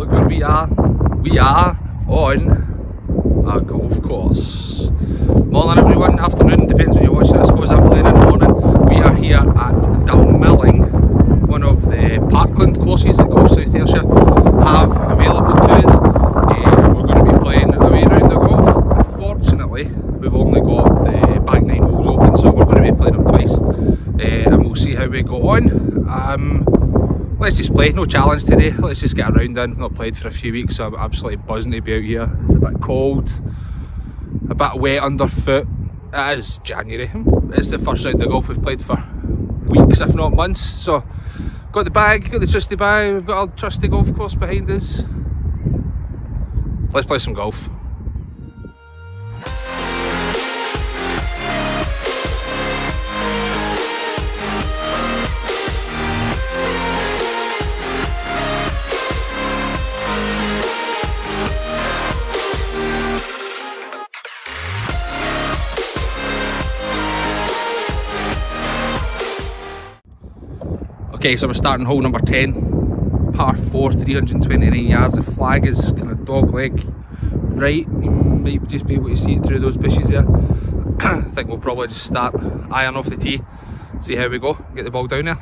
look where we are. We are on a golf course. Morning everyone, afternoon, depends when you're watching I suppose I'm playing in the morning. We are here at Dalmilling, one of the parkland courses that Golf South Ayrshire have available to us. Uh, we're going to be playing a wee round of golf. Unfortunately, we've only got the back nine holes open, so we're going to be playing them twice. Uh, and we'll see how we go on. Um, let's just play, no challenge today, let's just get around in, not played for a few weeks so I'm absolutely buzzing to be out here, it's a bit cold, a bit wet underfoot, it is January, it's the first round of golf we've played for weeks if not months, so got the bag, got the trusty bag, we've got our trusty golf course behind us, let's play some golf. Okay, so we're starting hole number 10, par 4, 329 yards. The flag is kind of dog leg right. You might just be able to see it through those bushes there. I think we'll probably just start iron off the tee, see how we go, get the ball down there.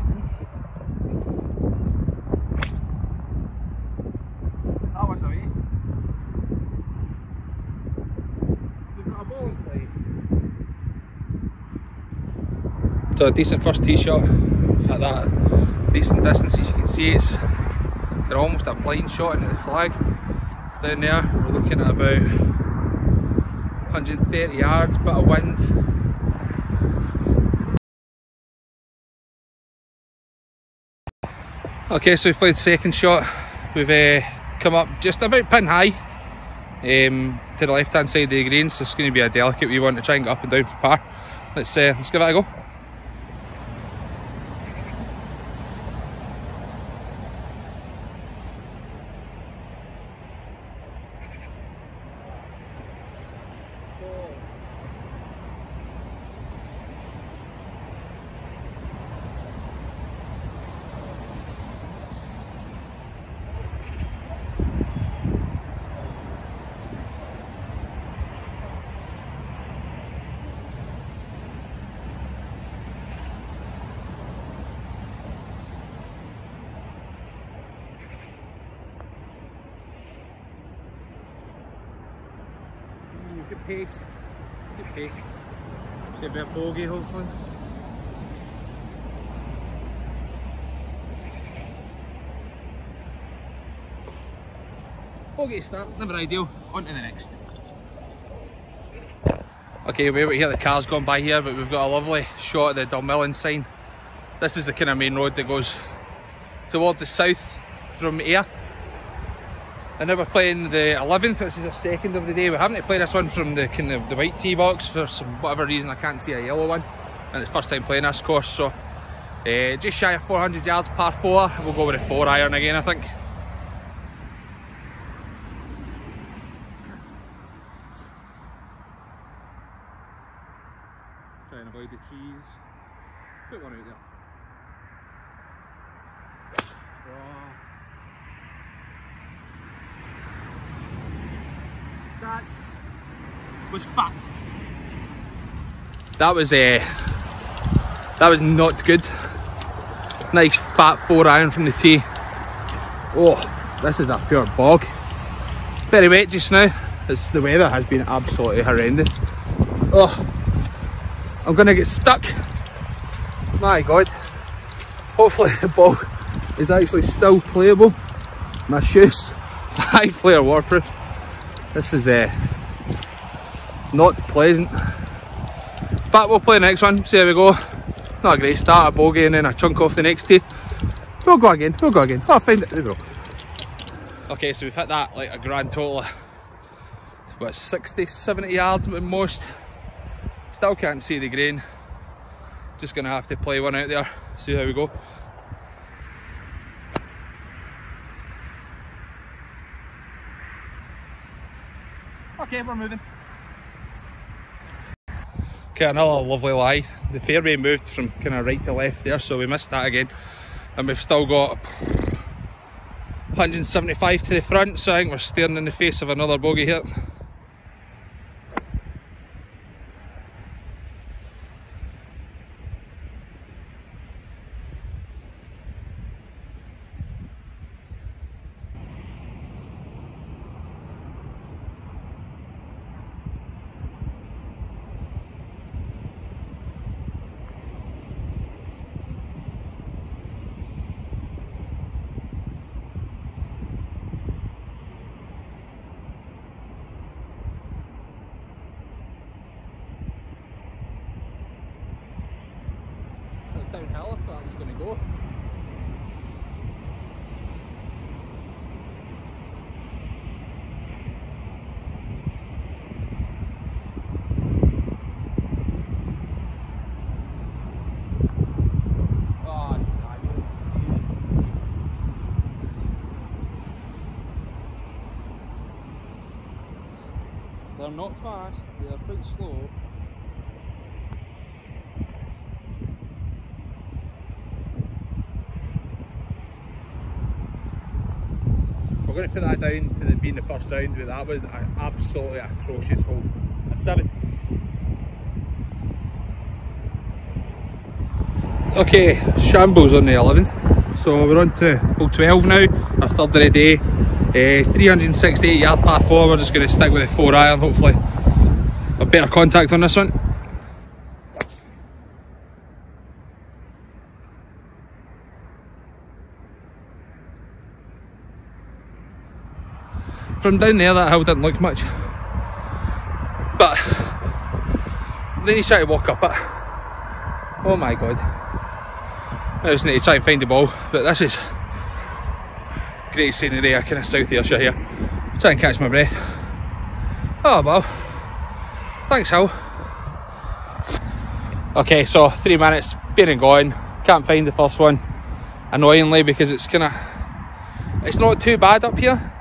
So a decent first tee shot, at that decent distance as you can see it's got almost a blind shot into the flag. Down there we're looking at about 130 yards bit of wind. Okay so we've played second shot. We've uh, come up just about pin high um, to the left hand side of the green so it's going to be a delicate we want to try and get up and down for par. Let's uh, let's give it a go good pace, good pace. Should a bit of bogey hopefully. Bogey start, never ideal, on to the next. Okay, we're to hear the cars going by here, but we've got a lovely shot of the Dalmilling sign. This is the kind of main road that goes towards the south from here. And now we're playing the 11th, which is the second of the day. We're having to play this one from the kind of the white tee box for some whatever reason. I can't see a yellow one, and it's first time playing this course. So uh, just shy of 400 yards, par four. We'll go with a four iron again, I think. Try and avoid the trees. Put one out there. Oh. That was fucked. That was uh, that was not good. Nice fat four iron from the tee. Oh, this is a pure bog. Very wet just now. It's, the weather has been absolutely horrendous. Oh, I'm gonna get stuck. My God. Hopefully the ball is actually still playable. My shoes, high flare waterproof. This is uh, not pleasant. But we'll play the next one, see how we go. Not a great start, a bogey and then a chunk off the next tee. We'll go again, we'll go again. I'll find it, there we go. Okay, so we've hit that like a grand total of what, 60, 70 yards at most. Still can't see the green. Just gonna have to play one out there, see how we go. Okay, we're moving. Okay, another lovely lie. The fairway moved from kind of right to left there, so we missed that again. And we've still got 175 to the front, so I think we're staring in the face of another bogey here. Downhill if that was going to go. Oh, They're not fast, they're quite slow. Going to put that down to the, being the first round, but that was an absolutely atrocious hole. A seven. Okay, shambles on the 11th. So we're on to hole 12 now, our third of the day. Uh, 368 yard par 4, we're just going to stick with the 4 iron hopefully. A better contact on this one. From down there that hill didn't look much. But then you try to walk up it. Oh my god. I just need to try and find the ball. But this is great scenery, a kind of South Ayrshire here. Try and catch my breath. Oh well. Thanks Hill. Okay, so three minutes, been and gone. Can't find the first one. Annoyingly because it's kind of, it's not too bad up here,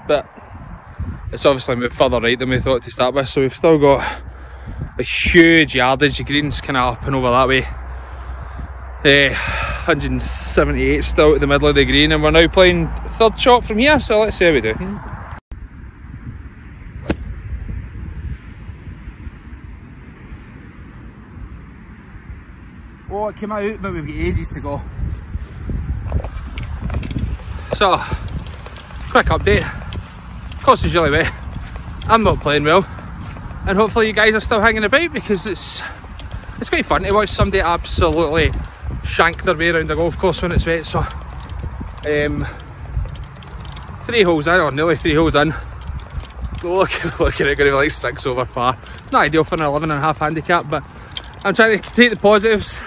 it's obviously moved further right than we thought to start with so we've still got a huge yardage the green's kind of up and over that way. Uh, 178 still at the middle of the green and we're now playing third shot from here so let's see how we do. Oh, it came out, but we've got ages to go. So, quick update course is really wet. I'm not playing well. And hopefully you guys are still hanging about because it's it's quite fun to watch somebody absolutely shank their way around the golf course when it's wet. So um, three holes in, or nearly three holes in. Look, look at it, to be like six over par. Not ideal for an 11 and a half handicap, but I'm trying to take the positives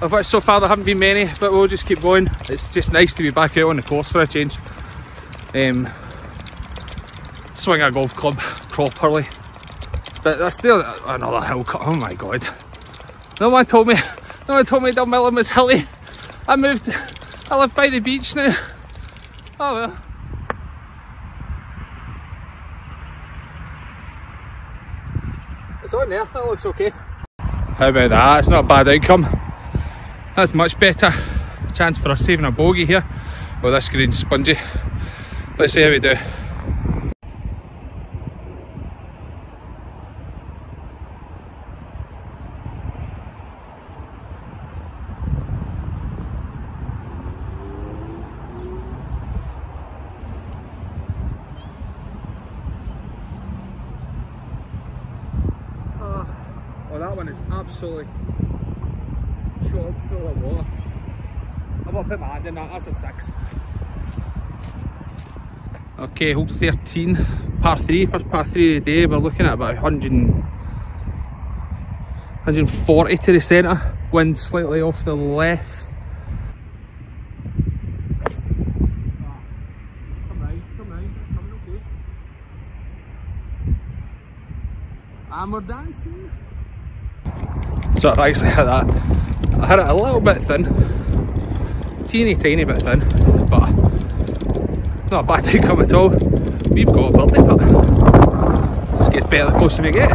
of which so far there haven't been many, but we'll just keep going. It's just nice to be back out on the course for a change. Um, swing a golf club properly. But that's still another hill cut. Oh my god. No one told me, no one told me Dalmilling was hilly. I moved, I live by the beach now. Oh well. It's on there, that looks okay. How about that? It's not a bad outcome. That's much better. Chance for us saving a bogey here. Well, this green's spongy. Let's see how we do. One is absolutely chock full of water. I'm gonna put my hand in that, that's a six. Okay, hole 13, par 3, first par 3 of the day. We're looking at about 100, 140 to the centre, wind slightly off the left. And we're dancing. So I've actually had that. I had it a little bit thin, teeny tiny bit thin, but not a bad outcome at all. We've got a birdie, but just gets better the closer we get.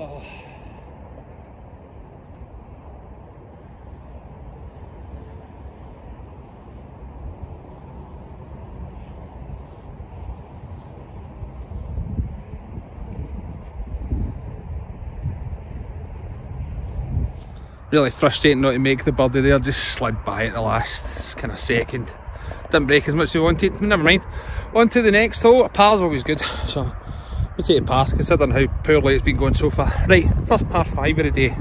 Oh. Really frustrating not to make the birdie there, just slid by at the last kind of second. Didn't break as much as we wanted, never mind. On to the next hole, a par's always good, so we'll take a par considering how poorly it's been going so far. Right, first par 5 of the day.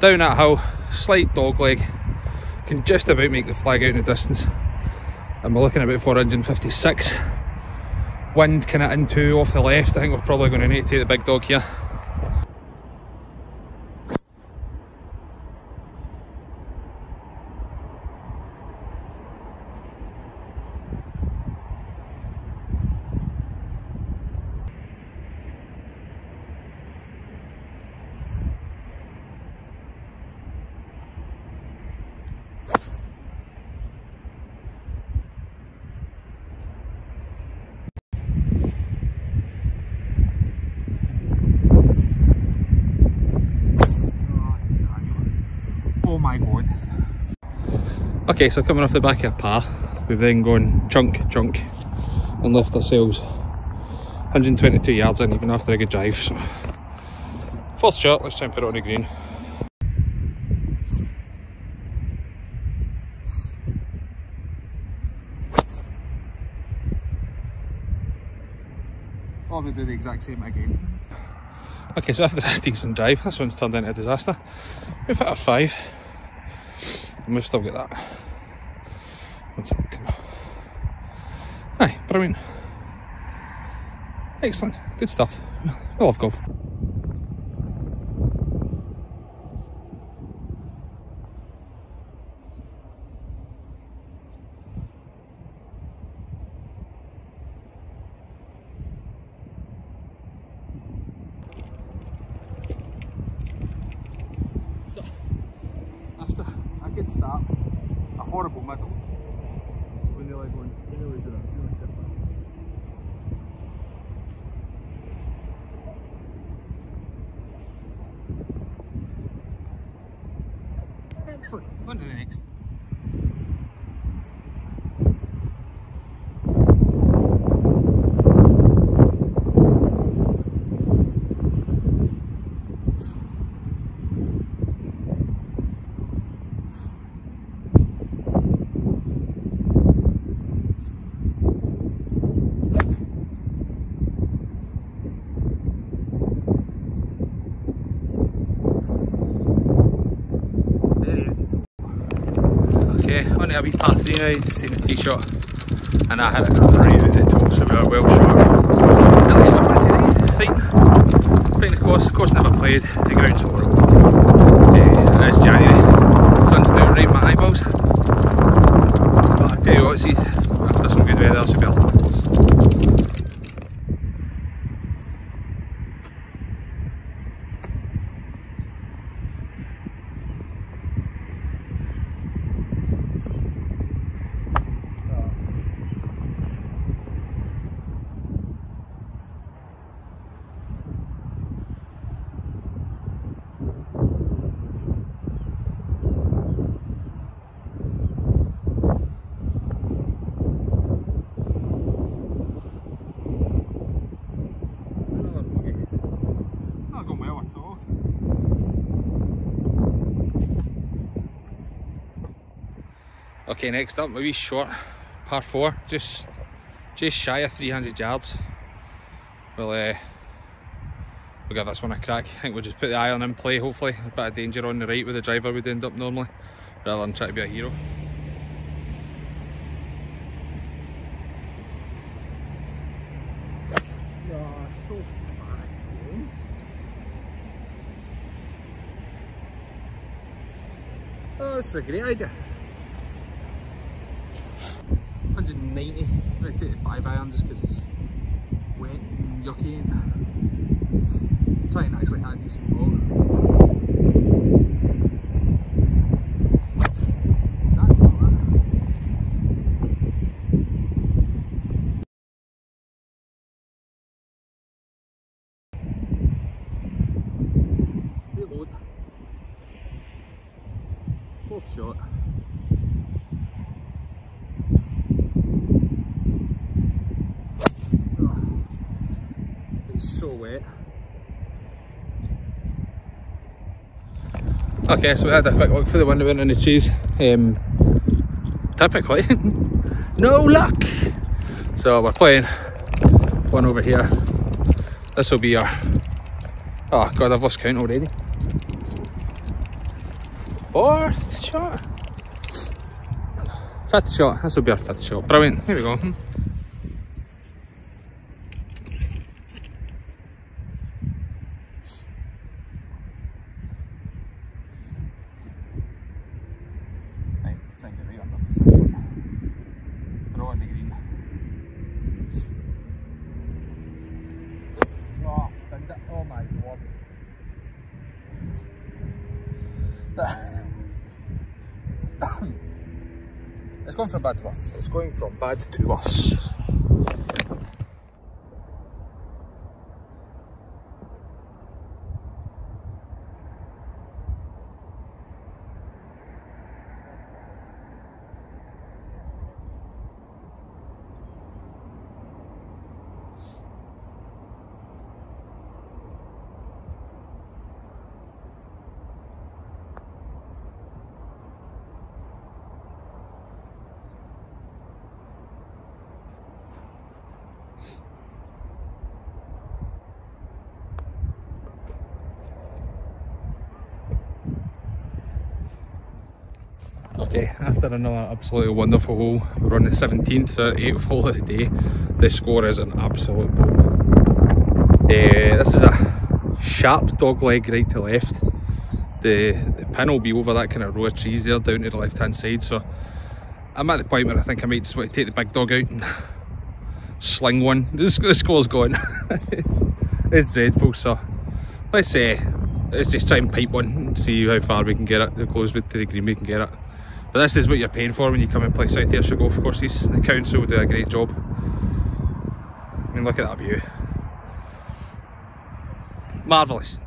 Down that hill, slight dog leg, can just about make the flag out in the distance. And we're looking about 456. Wind kind of into off the left, I think we're probably going to need to take the big dog here. Okay, so coming off the back of a par, we've then gone chunk, chunk, and left ourselves 122 yards in even after a good drive. So, fourth shot, let's try and put it on the green. Or we do the exact same again. Okay, so after a decent drive, this one's turned into a disaster. We've hit a five, we've still got that. Aye, mean, excellent, good stuff. I love golf. So, after a good start, a horrible middle, like going really good, really different. Excellent. On to the next. A wee par 3 now, just taking a tee shot and I had a right at the top so we were well short. At least started today, fine. Fine the course, the course never played, the ground's horrible. Uh, it is January, sun's down right in my eyeballs. But I tell you what, see, after some good weather, should be a Okay, next up, maybe short, par four, just just shy of 300 yards. We'll, uh, we'll give this one a crack. I think we'll just put the iron in play, hopefully. A bit of danger on the right where the driver would end up normally, rather than try to be a hero. Oh, that's a great idea. 190, I take the 5 iron just because it's wet and yucky and try and actually have decent ball. load. Fourth shot. Oh, it's so wet. Okay, so we had a quick look for the window in the cheese. Um, typically, no luck. So we're playing one over here. This will be our, oh god I've lost count already. Fourth shot? Fifth shot, this will be our fifth shot. Brilliant, here we go. it's going from bad to worse. It's going from bad to worse. Okay, after another absolutely wonderful hole, we're on the 17th, so 8th hole of the day. The score is an absolute boom. Uh, this is a sharp dog leg right to left. The, the pin will be over that kind of row of trees there down to the left hand side, so I'm at the point where I think I might just want to take the big dog out and sling one. The, the score's gone. it's, it's, dreadful, so let's say uh, let's just try and pipe one and see how far we can get it, how close to the green we can get it. But this is what you're paying for when you come and play South Ayrshire golf courses. The council do a great job. I mean, look at that view. Marvellous.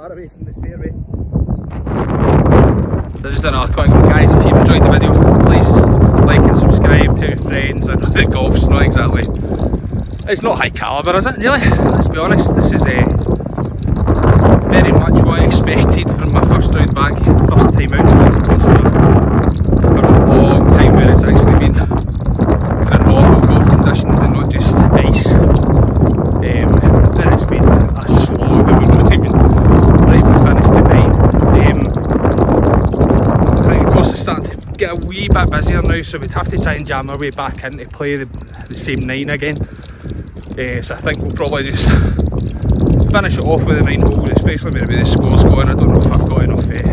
Far away from the fairway. So just another quick one guys, if you've enjoyed the video, please like and subscribe to friends and the golf's not exactly, it's not high calibre is it really? Let's be honest, this is a uh, very much what I expected from my first round back, first time out for a long time where it's actually been in normal golf conditions and not just ice. Um, and it's been a slow, but we're not even right to finish the night. Um, I think the course is starting to get a wee bit busier now, so we'd have to try and jam our way back in to play the, the same nine again. Uh, so I think we'll probably just finish it off with the nine hole, especially with the score's going. I don't know if I've got enough uh,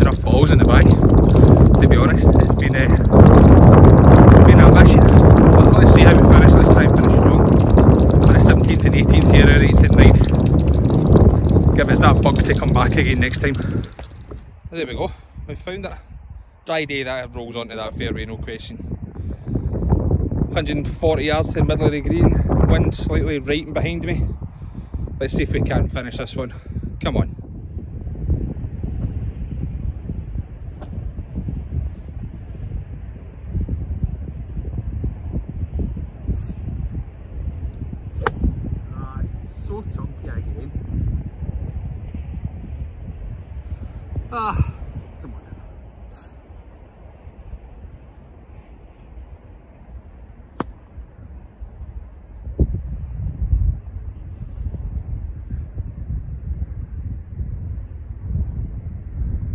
enough balls in the bag. To be honest, it's been uh, it's been a mission. But let's see how we finish. Let's try and finish strong. On the 17th and 18th here, 8th and 9th. Give us that bug to come back again next time. There we go. We found it. dry day that rolls onto that fairway, no question. 140 yards to the middle of the green, wind slightly right behind me. Let's see if we can finish this one. Come on.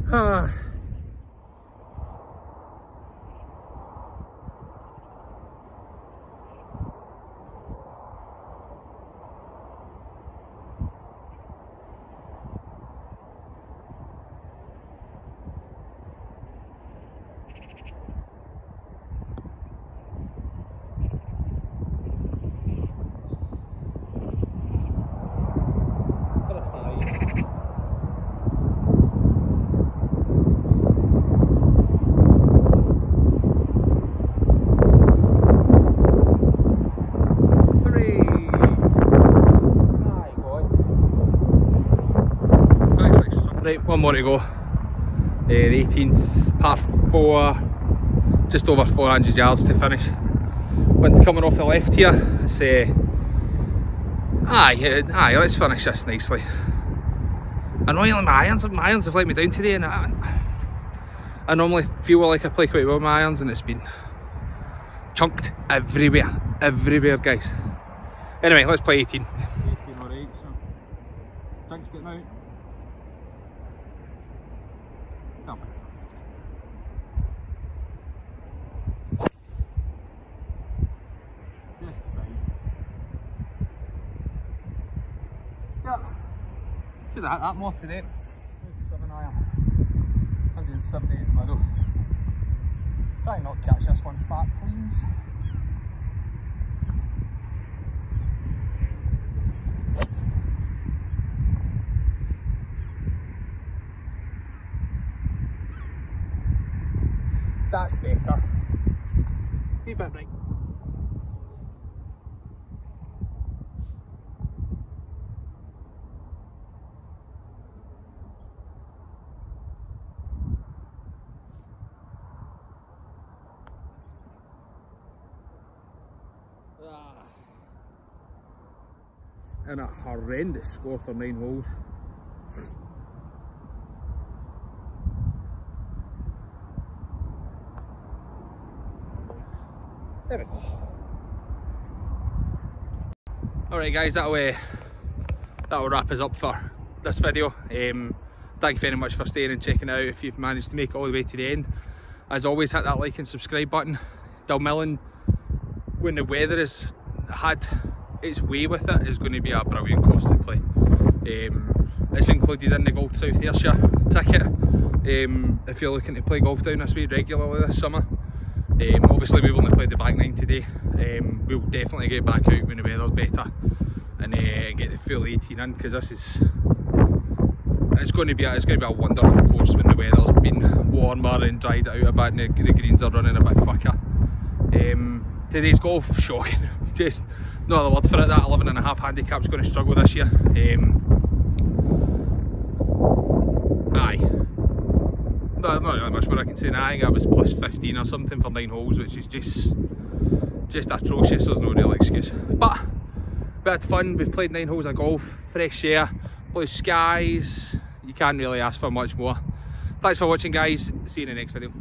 看 Right, one more to go. Uh, the 18th, par 4, just over 400 yards to finish. Wind coming off the left here, it's uh, aye, aye, let's finish this nicely. Annoyingly my irons, my irons have let me down today and I, I normally feel like I play quite well with my irons and it's been chunked everywhere, everywhere guys. Anyway, let's play 18. It's been alright, so jinxed it now. Should have hit that more today. 170 in the middle. Try not catch this one fat, please. That's better. Wee bit right. and a horrendous score for nine holes. There we go. Alright guys, that'll, uh, that'll wrap us up for this video. Um, thank you very much for staying and checking out if you've managed to make it all the way to the end. As always, hit that like and subscribe button. Millen, when the weather has had its way with it is going to be a brilliant course to play. Um, it's included in the Golf South Ayrshire ticket um, if you're looking to play golf down this way regularly this summer. Um, obviously we've only played the back nine today, um, we'll definitely get back out when the weather's better and uh, get the full 18 in because this is it's going to be a, it's going to be a wonderful course when the weather's been warmer and dried out a bit and the, the greens are running a bit quicker. Um, today's golf shocking, just no other word for it, that 11 and a half handicap's going to struggle this year. Um, aye. No, not really much more I can say now. I think I was plus 15 or something for nine holes, which is just just atrocious. There's no real excuse. But we had fun. We've played nine holes of golf, fresh air, blue skies. You can't really ask for much more. Thanks for watching, guys. See you in the next video.